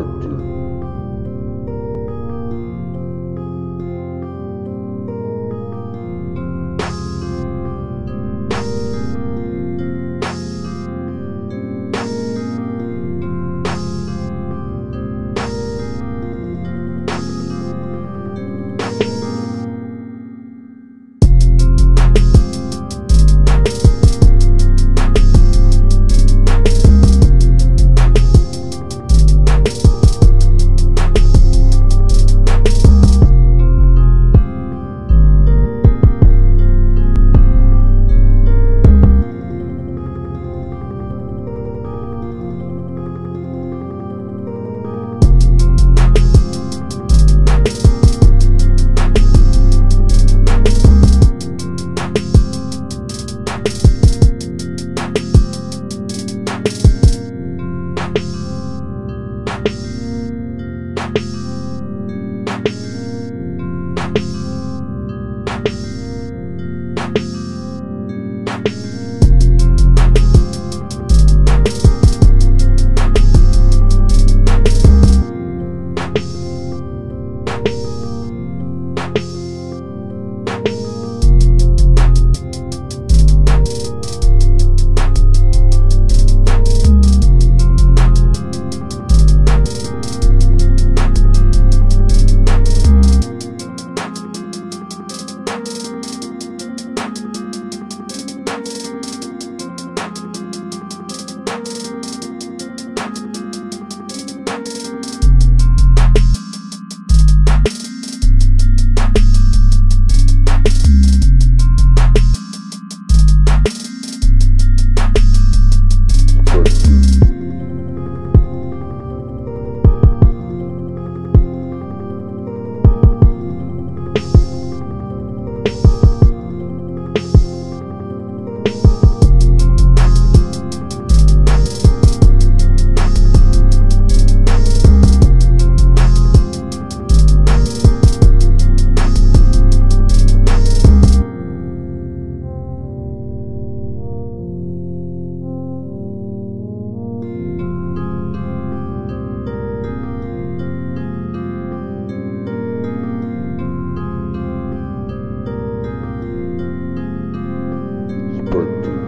inspector. faute.